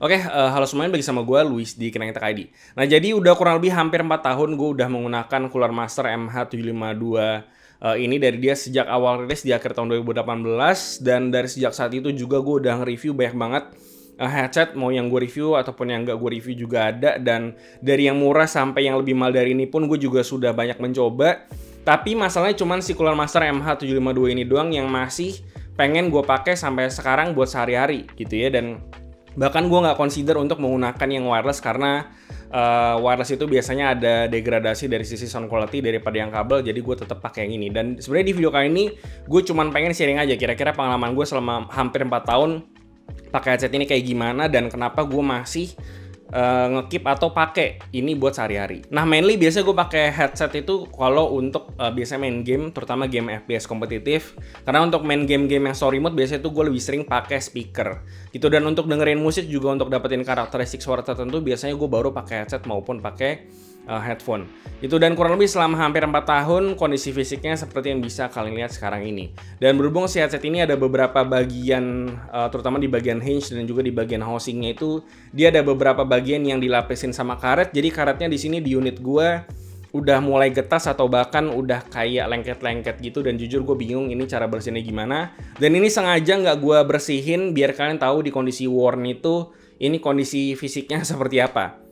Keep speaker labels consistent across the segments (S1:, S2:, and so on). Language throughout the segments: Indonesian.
S1: Oke, uh, halo semuanya, bagi sama gue Luis di Kenang ID. Nah, jadi udah kurang lebih hampir 4 tahun gue udah menggunakan Cooler Master MH752 uh, ini dari dia sejak awal rilis di akhir tahun 2018 dan dari sejak saat itu juga gue udah nge-review banyak banget uh, headset mau yang gue review ataupun yang gak gue review juga ada dan dari yang murah sampai yang lebih mahal dari ini pun gue juga sudah banyak mencoba. Tapi masalahnya cuman si Cooler Master MH752 ini doang yang masih pengen gue pakai sampai sekarang buat sehari-hari gitu ya dan bahkan gue nggak consider untuk menggunakan yang wireless karena uh, wireless itu biasanya ada degradasi dari sisi sound quality daripada yang kabel jadi gue tetap pakai yang ini. Dan sebenarnya di video kali ini gue cuman pengen sharing aja kira-kira pengalaman gue selama hampir 4 tahun pakai headset ini kayak gimana dan kenapa gue masih uh, ngekip atau pakai ini buat sehari-hari. Nah, mainly biasa gue pakai headset itu kalau untuk uh, biasa main game, terutama game FPS kompetitif. Karena untuk main game-game yang story mode biasanya tuh gue lebih sering pakai speaker. Gitu dan untuk dengerin musik juga untuk dapetin karakteristik suara tertentu biasanya gue baru pakai headset maupun pakai uh, headphone. Itu dan kurang lebih selama hampir 4 tahun kondisi fisiknya seperti yang bisa kalian lihat sekarang ini. Dan berhubung si headset ini ada beberapa bagian uh, terutama di bagian hinge dan juga di bagian housingnya itu dia ada beberapa bagian yang dilapisin sama karet. Jadi karetnya di sini di unit gua udah mulai getas atau bahkan udah kayak lengket-lengket gitu dan jujur gue bingung ini cara bersihnya gimana dan ini sengaja nggak gue bersihin biar kalian tahu di kondisi worn itu ini kondisi fisiknya seperti apa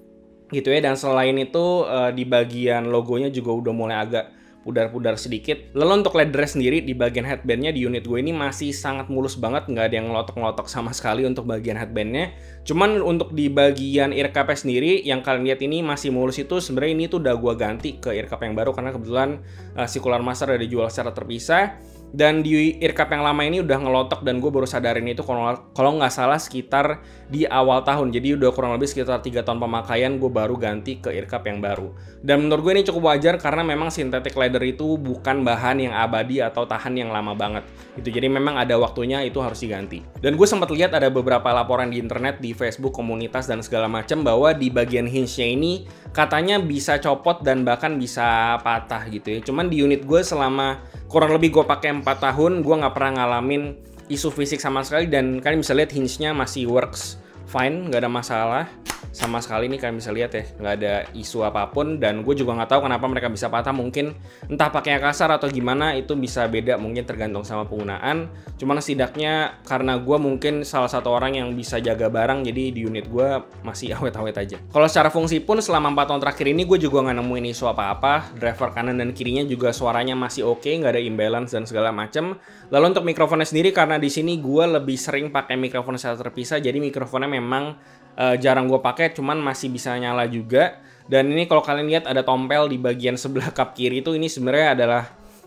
S1: gitu ya dan selain itu uh, di bagian logonya juga udah mulai agak pudar-pudar sedikit. Lalu untuk LED dress sendiri di bagian headbandnya di unit gue ini masih sangat mulus banget, nggak ada yang ngelotok-ngelotok sama sekali untuk bagian headbandnya. Cuman untuk di bagian ear cup sendiri yang kalian lihat ini masih mulus itu sebenarnya ini tuh udah gue ganti ke ear cup yang baru karena kebetulan uh, si Cooler Master ada dijual secara terpisah dan di earcup yang lama ini udah ngelotok dan gue baru sadarin itu kalau nggak salah sekitar di awal tahun. Jadi udah kurang lebih sekitar tiga tahun pemakaian gue baru ganti ke earcup yang baru. Dan menurut gue ini cukup wajar karena memang synthetic leather itu bukan bahan yang abadi atau tahan yang lama banget. Itu jadi memang ada waktunya itu harus diganti. Dan gue sempat lihat ada beberapa laporan di internet di Facebook komunitas dan segala macam bahwa di bagian hinge-nya ini katanya bisa copot dan bahkan bisa patah gitu ya. Cuman di unit gue selama kurang lebih gue pakai 4 tahun gue nggak pernah ngalamin isu fisik sama sekali dan kalian bisa lihat hinge-nya masih works fine nggak ada masalah. Sama sekali nih kalian bisa lihat ya nggak ada isu apa pun. Dan gue juga nggak tahu kenapa mereka bisa patah. Mungkin entah pakainya kasar atau gimana itu bisa beda. Mungkin tergantung sama penggunaan. Cuman setidaknya karena gue mungkin salah satu orang yang bisa jaga barang jadi di unit gue masih awet-awet aja. Kalau secara fungsi pun selama 4 tahun terakhir ini gue juga nggak nemuin isu apa-apa. Driver kanan dan kirinya juga suaranya masih oke okay, nggak ada imbalance dan segala macam lalu untuk mikrofonnya sendiri karena di sini gue lebih sering pakai mikrofon secara terpisah jadi mikrofonnya memang uh, jarang gue pakai cuman masih bisa nyala juga. Dan ini kalau kalian lihat ada tompel di bagian sebelah kap kiri itu ini sebenarnya adalah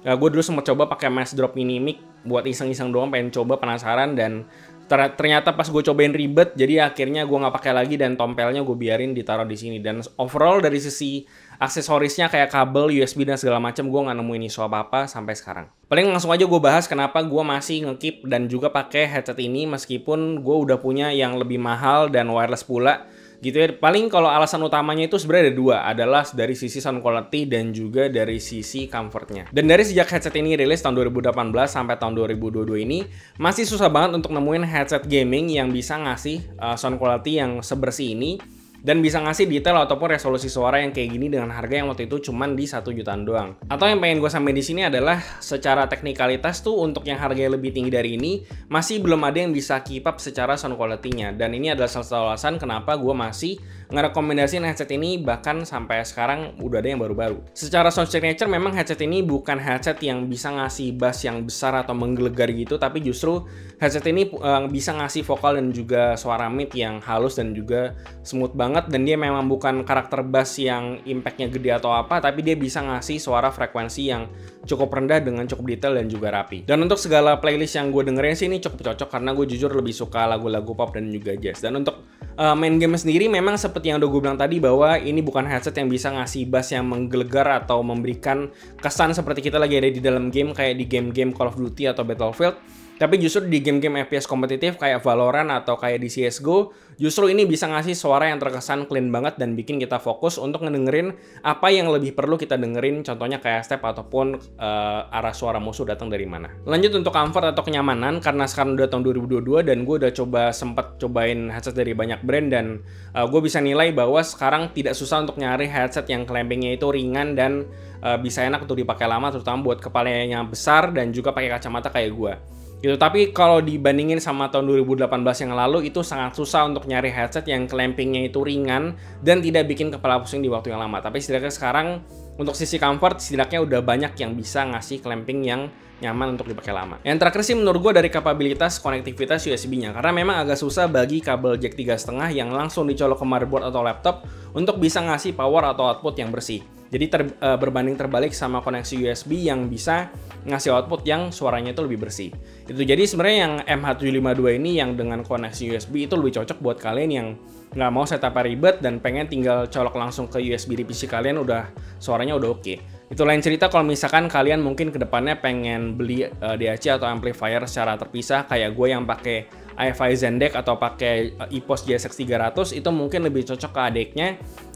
S1: uh, eh, gue dulu sempat coba pakai mass drop mini mic buat iseng-iseng doang pengen coba penasaran dan ternyata pas gue cobain ribet jadi akhirnya gue nggak pakai lagi dan tompelnya gue biarin ditaruh di sini. Dan overall dari sisi aksesorisnya kayak kabel USB dan segala macam gue nggak nemuin isu apa apa sampai sekarang. Paling langsung aja gue bahas kenapa gue masih ngekip dan juga pakai headset ini meskipun gue udah punya yang lebih mahal dan wireless pula gitu ya. Paling kalau alasan utamanya itu sebenarnya ada dua, adalah dari sisi sound quality dan juga dari sisi comfortnya. Dan dari sejak headset ini rilis tahun 2018 sampai tahun 2022 ini masih susah banget untuk nemuin headset gaming yang bisa ngasih uh, sound quality yang sebersih ini dan bisa ngasih detail ataupun resolusi suara yang kayak gini dengan harga yang waktu itu cuman di satu jutaan doang. Atau yang pengen gue sampai di sini adalah secara teknikalitas tuh untuk yang harganya lebih tinggi dari ini masih belum ada yang bisa keep up secara sound quality-nya dan ini adalah salah satu alasan kenapa gue masih ngerekomendasiin headset ini bahkan sampai sekarang udah ada yang baru-baru. Secara sound signature memang headset ini bukan headset yang bisa ngasih bass yang besar atau menggelegar gitu tapi justru headset ini uh, bisa ngasih vokal dan juga suara mid yang halus dan juga smooth banget banget dan dia memang bukan karakter bass yang impactnya gede atau apa tapi dia bisa ngasih suara frekuensi yang cukup rendah dengan cukup detail dan juga rapi. Dan untuk segala playlist yang gue dengerin sih ini cukup cocok karena gue jujur lebih suka lagu-lagu pop dan juga jazz. Dan untuk uh, main game sendiri memang seperti yang udah gue bilang tadi bahwa ini bukan headset yang bisa ngasih bass yang menggelegar atau memberikan kesan seperti kita lagi ada di dalam game kayak di game-game Call of Duty atau Battlefield Tapi justru di game-game FPS kompetitif kayak Valorant atau kayak di CSGO, justru ini bisa ngasih suara yang terkesan clean banget dan bikin kita fokus untuk ngedengerin apa yang lebih perlu kita dengerin, contohnya kayak step ataupun uh, arah suara musuh datang dari mana. Lanjut untuk comfort atau kenyamanan, karena sekarang udah tahun 2022 dan gue udah coba sempat cobain headset dari banyak brand dan uh, gue bisa nilai bahwa sekarang tidak susah untuk nyari headset yang clampingnya itu ringan dan uh, bisa enak untuk dipakai lama, terutama buat kepalanya besar dan juga pakai kacamata kayak gue gitu tapi kalau dibandingin sama tahun 2018 yang lalu itu sangat susah untuk nyari headset yang clampingnya itu ringan dan tidak bikin kepala pusing di waktu yang lama tapi setidaknya sekarang untuk sisi comfort setidaknya udah banyak yang bisa ngasih clamping yang nyaman untuk dipakai lama. Yang terakhir sih menurut gue dari kapabilitas konektivitas USB-nya karena memang agak susah bagi kabel jack 3.5 yang langsung dicolok ke motherboard atau laptop untuk bisa ngasih power atau output yang bersih. Jadi ter, uh, berbanding terbalik sama koneksi USB yang bisa ngasih output yang suaranya itu lebih bersih. Itu jadi sebenarnya yang MH752 ini yang dengan koneksi USB itu lebih cocok buat kalian yang nggak mau setup ribet dan pengen tinggal colok langsung ke USB di PC kalian udah suaranya udah oke. Okay. Itu lain cerita kalau misalkan kalian mungkin ke depannya pengen beli uh, eh, DAC atau amplifier secara terpisah kayak gue yang pakai iFi Zendek atau pakai uh, EPOS JSX 300 itu mungkin lebih cocok ke adiknya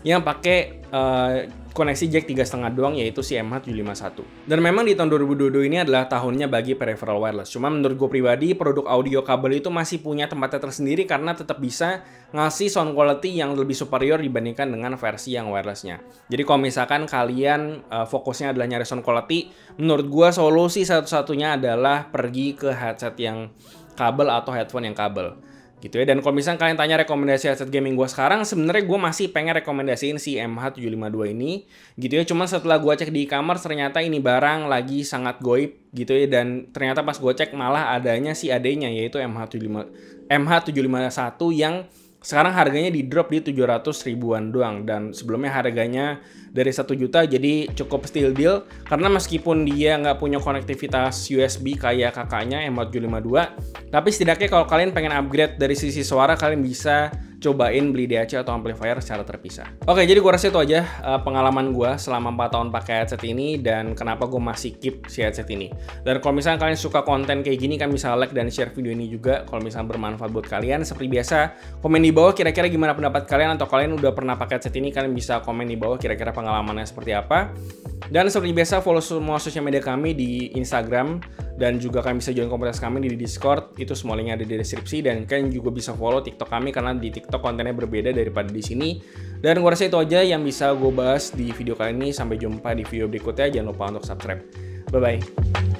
S1: yang pakai uh, koneksi jack 3.5 doang yaitu si MH751. Dan memang di tahun 2022 ini adalah tahunnya bagi peripheral wireless. Cuma menurut gue pribadi produk audio kabel itu masih punya tempatnya tersendiri karena tetap bisa ngasih sound quality yang lebih superior dibandingkan dengan versi yang wirelessnya. Jadi kalau misalkan kalian uh, fokusnya adalah nyari sound quality, menurut gue solusi satu-satunya adalah pergi ke headset yang kabel atau headphone yang kabel gitu ya. Dan kalau misalnya kalian tanya rekomendasi headset gaming gue sekarang, sebenarnya gue masih pengen rekomendasiin si MH752 ini, gitu ya. Cuma setelah gue cek di e-commerce, ternyata ini barang lagi sangat goib, gitu ya. Dan ternyata pas gue cek malah adanya si adanya yaitu MH75 MH751 yang sekarang harganya di drop di 700 ribuan doang. Dan sebelumnya harganya dari 1 juta jadi cukup still deal. Karena meskipun dia nggak punya konektivitas USB kayak kakaknya M452 tapi setidaknya kalau kalian pengen upgrade dari sisi suara kalian bisa cobain beli DAC atau amplifier secara terpisah. Oke, jadi gue rasa itu aja uh, pengalaman gue selama 4 tahun pakai headset ini dan kenapa gue masih keep si headset ini. Dan kalau misalnya kalian suka konten kayak gini kan bisa like dan share video ini juga kalau misalnya bermanfaat buat kalian. Seperti biasa, komen di bawah kira-kira gimana pendapat kalian atau kalian udah pernah pakai headset ini kalian bisa komen di bawah kira-kira pengalamannya seperti apa. Dan seperti biasa follow semua sosial media kami di Instagram dan juga kalian bisa join komunitas kami di Discord. Itu semua linknya ada di deskripsi. Dan kalian juga bisa follow TikTok kami karena di TikTok kontennya berbeda daripada di sini. Dan gue rasa itu aja yang bisa gue bahas di video kali ini. Sampai jumpa di video berikutnya. Jangan lupa untuk subscribe. Bye bye